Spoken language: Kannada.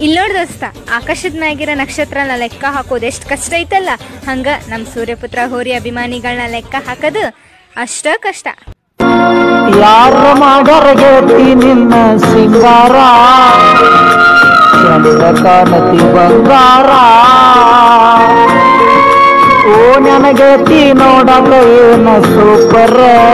ಇಲ್ಲಿ ನೋಡಿ ದೋಸ್ತ ಆಕಾಶದ ಮ್ಯಾಗಿರೋ ನಕ್ಷತ್ರನ ಲೆಕ್ಕ ಹಾಕೋದು ಎಷ್ಟು ಕಷ್ಟ ಐತಲ್ಲ. ಹಂಗ ನಮ್ಮ ಸೂರ್ಯಪುತ್ರ ಹೋರಿ ಅಭಿಮಾನಿಗಳನ್ನ ಲೆಕ್ಕ ಹಾಕೋದು ಅಷ್ಟ ಕಷ್ಟ. ಯಾರ ಮಾಡ್ಯಾರ ನಿನ್ನ ಸಿಂಗಾರ? ಚಂದ ಕಾಣತಿ ಬಂಗಾರ. ಓ, ನನಗೆ ತಿ ನೋಡಕ ಏನ ಸೂಪರ್?